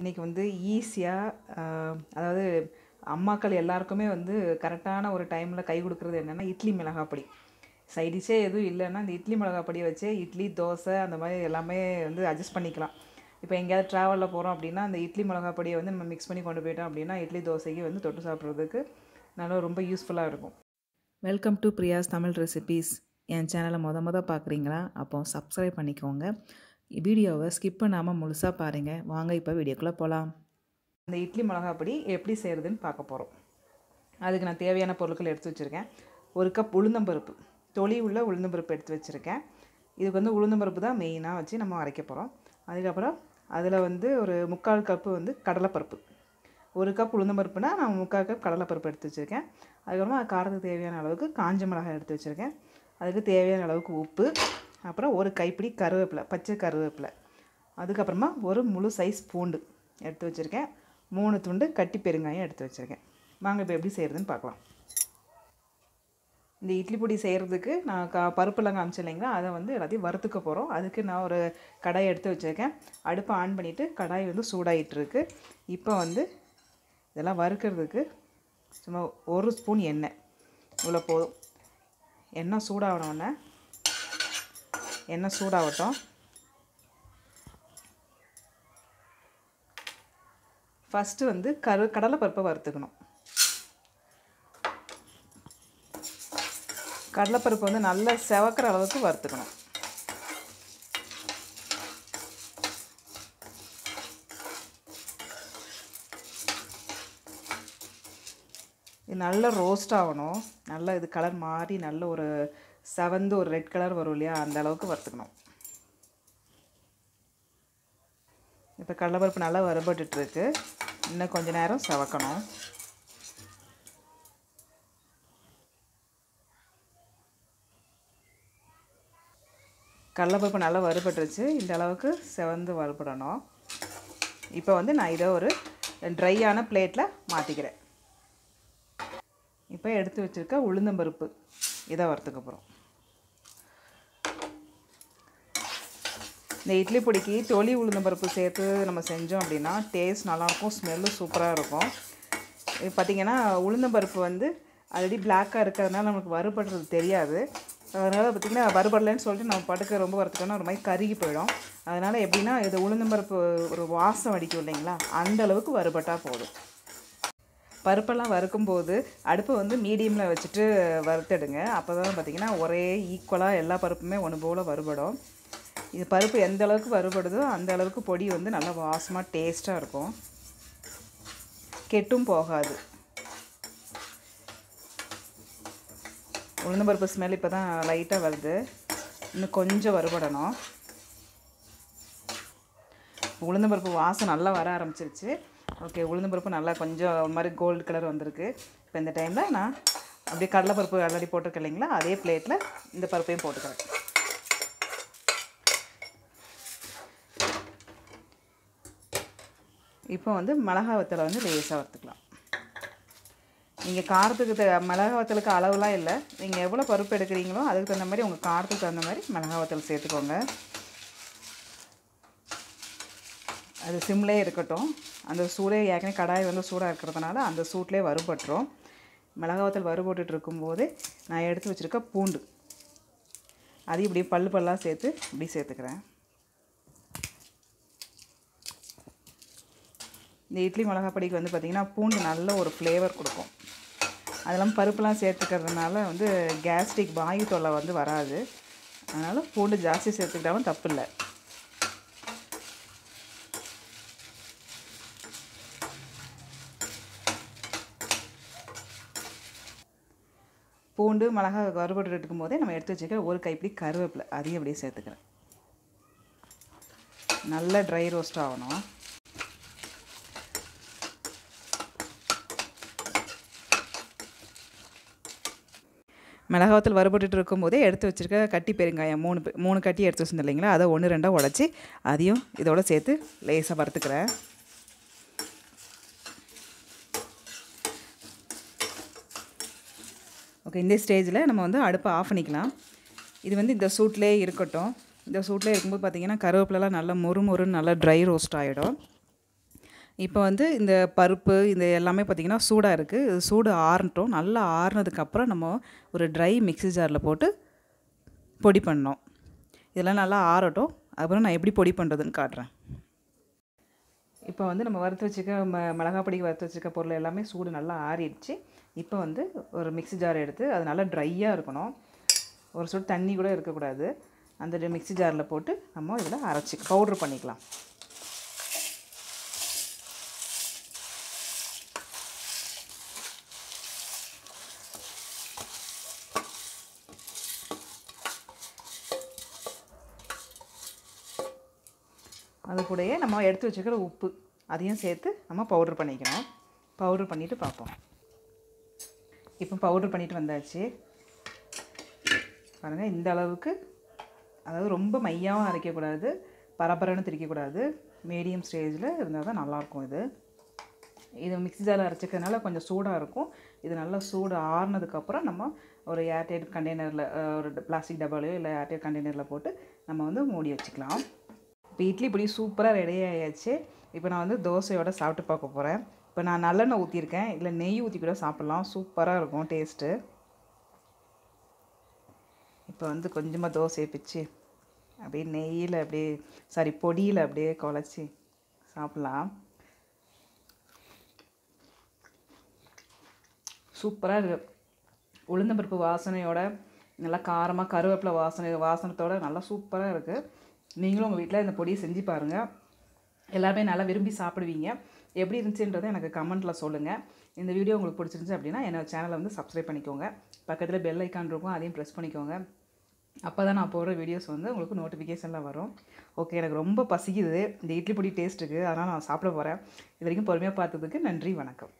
இன்றைக்கி வந்து ஈஸியாக அதாவது அம்மாக்கள் எல்லாருக்குமே வந்து கரெக்டான ஒரு டைமில் கை கொடுக்குறது என்னென்னா இட்லி மிளகாப்பொடி சைடிஷே எதுவும் இல்லைன்னா இந்த இட்லி மிளகாப்பொடியை வச்சு இட்லி தோசை அந்த மாதிரி எல்லாமே வந்து அட்ஜஸ்ட் பண்ணிக்கலாம். இப்போ எங்கேயாவது ட்ராவலில் போகிறோம் அப்படின்னா அந்த இட்லி மிளகாப்பொடியை வந்து நம்ம மிக்ஸ் பண்ணி கொண்டு போயிட்டோம் அப்படின்னா இட்லி தோசைக்கு வந்து தொட்டு சாப்பிட்றதுக்கு நல்லா ரொம்ப யூஸ்ஃபுல்லாக இருக்கும். Welcome to Priya's Tamil recipes என் சேனலை மொத மொதல் பார்க்குறீங்களா அப்போ சப்ஸ்கிரைப் பண்ணிக்கோங்க. வீடியோவை ஸ்கிப் பண்ணாமல் முழுசாக பாருங்கள் வாங்க இப்போ வீடியோக்குள்ளே போகலாம் அந்த இட்லி மிளகாப்பொடி எப்படி செய்கிறதுன்னு பார்க்க போகிறோம் அதுக்கு நான் தேவையான பொருட்கள் எடுத்து வச்சுருக்கேன். ஒரு கப் உளுந்தம்பருப்பு தொளி உள்ள உளுந்தம்பருப்பு எடுத்து வச்சுருக்கேன். இதுக்கு வந்து உளுந்தம்பருப்பு தான் மெயினாக வச்சு நம்ம அரைக்க போகிறோம் அதுக்கப்புறம் அதில் வந்து ஒரு முக்கால் கப்பு வந்து கடலைப்பருப்பு. ஒரு கப் உளுந்தம்பருப்புனா நான் முக்கால் கப் கடலைப்பருப்பு எடுத்து வச்சுருக்கேன். அதுக்கப்புறமா காரத்துக்கு தேவையான அளவுக்கு காஞ்ச மிளகாய் எடுத்து வச்சுருக்கேன். அதுக்கு தேவையான அளவுக்கு உப்பு. அப்புறம் ஒரு கைப்பிடி கருவேப்பிலை பச்சை கருவேப்பிலை. அதுக்கப்புறமா ஒரு முழு சைஸ் பூண்டு எடுத்து வச்சுருக்கேன். மூணு துண்டு கட்டி பெருங்காயம் எடுத்து வச்சுருக்கேன். வாங்க இப்போ எப்படி செய்கிறதுன்னு பார்க்கலாம். இந்த இட்லி பொடி செய்கிறதுக்கு நான் க பருப்புலாம் காமிச்சேன் இல்லைங்களா? அதை வந்து எல்லாத்தையும் வறுத்துக்க போகிறோம் அதுக்கு நான் ஒரு கடாய் எடுத்து வச்சுருக்கேன். அடுப்பை ஆன் பண்ணிவிட்டு கடாய் வந்து சூடாகிட்டுருக்கு இப்போ வந்து இதெல்லாம் வறுக்கிறதுக்கு சும்மா ஒரு ஸ்பூன் எண்ணெய். இவ்வளோ போதும். எண்ணெய் சூடாகணுன்னே எண்ணெய் சூடாகட்டும். ஃபஸ்ட்டு வந்து கரு கடலைப்பருப்பை வறுத்துக்கணும். கடலைப்பருப்பு வந்து நல்லா செவக்கிற அளவுக்கு வறுத்துக்கணும். இது நல்ல ரோஸ்ட் ஆகணும். நல்லா இது கலர் மாறி நல்ல ஒரு செவந்து ஒரு ரெட் கலர் வரும் இல்லையா அந்த அளவுக்கு வறுத்துக்கணும். இப்போ கடலைப்பருப்பு நல்லா வறுபட்டுருக்கு இன்னும் கொஞ்ச நேரம் செவக்கணும். கடலைப்பருப்பு நல்லா வறுபட்டுருச்சு. இந்த அளவுக்கு செவந்து வறுபடணும். இப்போ வந்து நான் இதை ஒரு ட்ரையான பிளேட்டில் மாற்றிக்கிறேன் இப்போ எடுத்து வச்சுருக்க உளுந்தம்பருப்பு. இதை வறுத்துக்க இந்த இட்லி பொடிக்கு தொலி உளுந்தம்பருப்பு சேர்த்து நம்ம செஞ்சோம் அப்படின்னா டேஸ்ட் நல்லாயிருக்கும் ஸ்மெல்லு சூப்பராக இருக்கும். இது பார்த்திங்கன்னா உளுந்தம்பருப்பு வந்து ஆல்ரெடி பிளாக்காக இருக்கிறதுனால நமக்கு வறுபடுறது தெரியாது. அதனால் பார்த்திங்கன்னா வறுபடலைன்னு சொல்லிட்டு நம்ம படுக்க ரொம்ப வறுத்துட்டோம்னா ஒரு மாதிரி கருகி போயிடும். அதனால் எப்படின்னா இது உளுந்தம்பருப்பு ஒரு வாசம் அடிக்கும் இல்லைங்களா? அந்த அளவுக்கு வறுபட்டால் போதும். பருப்பெல்லாம் வறுக்கும்போது அடுப்பை வந்து மீடியமில் வச்சுட்டு வறுத்தெடுங்க. அப்போ தான் பார்த்திங்கன்னா ஒரே ஈக்குவலாக எல்லா பருப்புமே ஒன்று போல் வறுபடும். இது பருப்பு எந்த அளவுக்கு வறுபடுதோ அந்த அளவுக்கு பொடி வந்து நல்லா வாசமாக டேஸ்ட்டாக இருக்கும். கெட்டும் போகாது. உளுந்த பருப்பு ஸ்மெல் இப்போ தான் லைட்டாக வருது. இன்னும் கொஞ்சம் வறுபடணும். உளுந்தம்பருப்பு வாசம் நல்லா வர ஆரம்பிச்சிருச்சு. ஓகே உளுந்தம்பருப்பு நல்லா கொஞ்சம் ஒரு மாதிரி கோல்டு கலர் வந்திருக்கு. இப்போ இந்த டைமில் நான் அப்படியே கடலைப்பருப்பு ஆல்ரெடி போட்டிருக்கேன் இல்லைங்களா? அதே பிளேட்டில் இந்த பருப்பையும் போட்டுக்கிறேன். இப்போ வந்து மிளகா வத்தலை வந்து லேசாக வறுத்துக்கலாம். நீங்கள் காரத்துக்கு த மிளகா வத்தலுக்கு அளவுலாம் இல்லை. நீங்கள் எவ்வளோ பருப்பு எடுக்கிறீங்களோ அதுக்கு தகுந்த மாதிரி உங்கள் காரத்துக்கு தகுந்த மாதிரி மிளகா வத்தல் சேர்த்துக்கோங்க. அது சிம்லே இருக்கட்டும். அந்த சூடே ஏற்கனவே கடாய் வந்து சூடாக இருக்கிறதுனால அந்த சூட்லேயே வறுபட்டுரும். மிளகா வத்தல் வறுபட்டுட்டு இருக்கும்போது நான் எடுத்து வச்சுருக்க பூண்டு. அதையும் இப்படி பல் பல்லாக சேர்த்து இப்படி சேர்த்துக்கிறேன். இந்த இட்லி மிளகா பொடிக்கு வந்து பார்த்திங்கன்னா பூண்டு நல்ல ஒரு ஃப்ளேவர் கொடுக்கும். அதெல்லாம் பருப்புலாம் சேர்த்துக்கிறதுனால வந்து கேஸ்ட்ரிக் வாயு தொல்லை வந்து வராது. அதனால் பூண்டு ஜாஸ்தி சேர்த்துக்கிட்டாலும் தப்பு இல்லை பூண்டு மிளகா வறுபட்டு எடுக்கும் போதே நம்ம எடுத்து வச்சுக்க ஒரு கைப்பிடி கருவேப்பிலை அதையும் அப்படியே சேர்த்துக்கிறேன். நல்ல ட்ரை ரோஸ்ட் ஆகணும். மிளகாத்தில் வறுபட்டுட்டு இருக்கும்போதே எடுத்து வச்சுருக்க கட்டி பெருங்காயம். மூணு மூணு கட்டி எடுத்து வச்சுருந்தோம் இல்லைங்களா? அதை ஒன்று ரெண்டாக உடச்சி அதையும் இதோட சேர்த்து லேசாக வறுத்துக்கிறேன். ஓகே இந்த ஸ்டேஜில் நம்ம வந்து அடுப்பை ஆஃப் பண்ணிக்கலாம். இது வந்து இந்த சூட்லேயே இருக்கட்டும். இந்த சூட்டில் இருக்கும்போது பார்த்திங்கன்னா கருவேப்பிலலாம் நல்லா மொறு மொறுன்னு நல்லா ட்ரை ரோஸ்ட் ஆகிடும் இப்போ வந்து இந்த பருப்பு இந்த எல்லாமே பார்த்திங்கன்னா சூடாக இருக்குது இது சூடு ஆறட்டும். நல்லா ஆறுனதுக்கப்புறம் நம்ம ஒரு ட்ரை மிக்ஸி ஜாரில் போட்டு பொடி பண்ணோம் இதெல்லாம் நல்லா ஆறட்டும். அப்புறம் நான் எப்படி பொடி பண்ணுறதுன்னு காட்டுறேன். இப்போ வந்து நம்ம வறுத்து வச்சுக்க ம மிளகா பொடிக்கு வறுத்து வச்சுக்க பொருள் எல்லாமே சூடு நல்லா ஆறிடுச்சு. இப்போ வந்து ஒரு மிக்ஸி ஜார் எடுத்து அது நல்லா ட்ரையாக இருக்கணும். ஒரு சுடு தண்ணி கூட இருக்கக்கூடாது. அந்த மிக்ஸி ஜாரில் போட்டு நம்ம இதில் அரைச்சி பவுட்ரு பண்ணிக்கலாம். அது கூடயே நம்ம எடுத்து வச்சுக்கிற உப்பு அதையும் சேர்த்து நம்ம பவுட்ரு பண்ணிக்கணும் பவுட்ரு பண்ணிவிட்டு பார்ப்போம். இப்போ பவுட்ரு பண்ணிவிட்டு வந்தாச்சு. பாருங்கள் இந்த அளவுக்கு அதாவது ரொம்ப மையாகவும் அரைக்கக்கூடாது பரபரன்னு திரிக்கக்கூடாது. மீடியம் ஸ்டேஜில் இருந்தால் தான் நல்லாயிருக்கும் இது. இது மிக்ஸி ஜாரில் அரைச்சிக்கிறதுனால கொஞ்சம் சூடாக இருக்கும். இது நல்லா சூடு ஆறுனதுக்கப்புறம் நம்ம ஒரு ஏர்டைட் கண்டெய்னரில் ஒரு பிளாஸ்டிக் டப்பாலையோ இல்லை ஏர்டைட் கண்டெய்னரில் போட்டு நம்ம வந்து மூடி வச்சுக்கலாம். இப்போ இட்லி பொடி சூப்பராக ரெடி ஆயாச்சு. இப்போ நான் வந்து தோசையோடு சாப்பிட்டு பார்க்க போகிறேன் இப்போ நான் நல்லெண்ணெய் ஊற்றிருக்கேன் இல்லை நெய் ஊற்றி கூட சாப்பிட்லாம். சூப்பராக இருக்கும் டேஸ்ட்டு இப்போ வந்து கொஞ்சமாக தோசையை பிச்சு அப்படியே நெய்யில் அப்படியே சாரி பொடியில் அப்படியே குழச்சி சாப்பிட்லாம். சூப்பராக இருக்குது உளுந்தம்பருப்பு வாசனையோட நல்லா காரமாக கருவேப்பிலை வாசனை வாசனத்தோட நல்லா சூப்பராக இருக்குது நீங்களும் உங்கள் வீட்டில் இந்த பொடியை செஞ்சு பாருங்கள் எல்லாருமே நல்லா விரும்பி சாப்பிடுவீங்க. எப்படி இருந்துச்சுன்றதை எனக்கு கமெண்ட்டில் சொல்லுங்கள் இந்த வீடியோ உங்களுக்கு பிடிச்சிருந்துச்சு அப்படின்னா என்னோட சேனலை வந்து சப்ஸ்கிரைப் பண்ணிக்கோங்க. பக்கத்தில் பெல் ஐக்கான் இருக்கும் அதையும் ப்ரெஸ் பண்ணிக்கோங்க. அப்போ தான் நான் போடுற வீடியோஸ் வந்து உங்களுக்கு நோட்டிஃபிகேஷனில் வரும். ஓகே எனக்கு ரொம்ப பசிக்குது. இந்த இட்லி பொடி டேஸ்ட்டுக்கு அதனால் நான் சாப்பிட போகிறேன் இது வரைக்கும் பொறுமையாக பார்த்ததுக்கு நன்றி வணக்கம்.